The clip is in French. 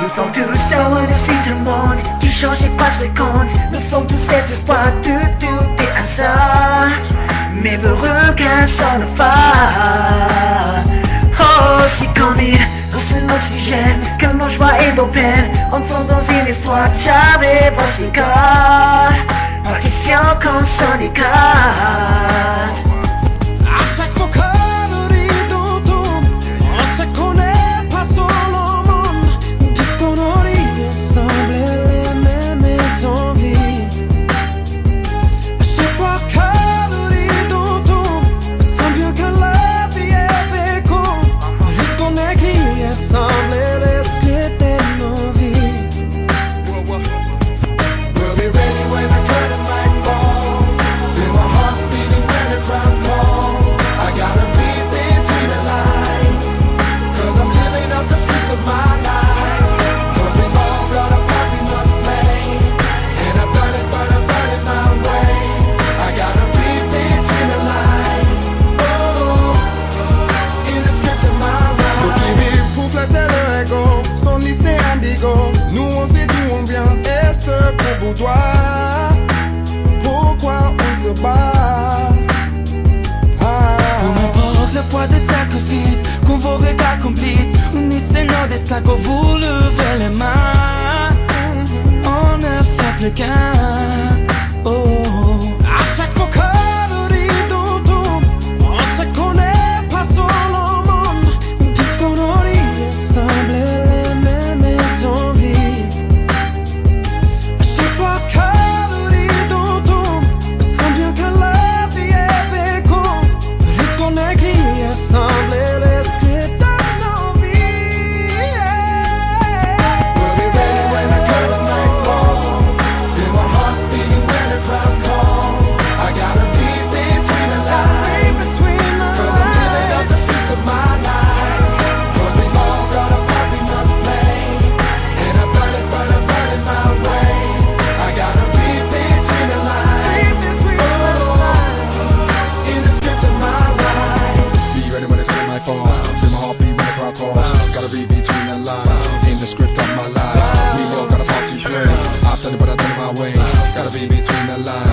Nous sommes tous à one aussi du monde. Qui change pas seconde Nous sommes tous cet espoir de tout et à ça Mais vos regards sont le phare Oh, si comme il dans un oxygène Que nos joies et nos peines Entrons dans une histoire. Chargée Voici car Pas question qu'on s'en écarte convoque ta complice Unissez nos destins quand vous levez les mains. On ne fait plus qu'un see between the lines. In the script of my life, we all got a part to play. I've done it, but I've done it my way. Gotta be between the lines.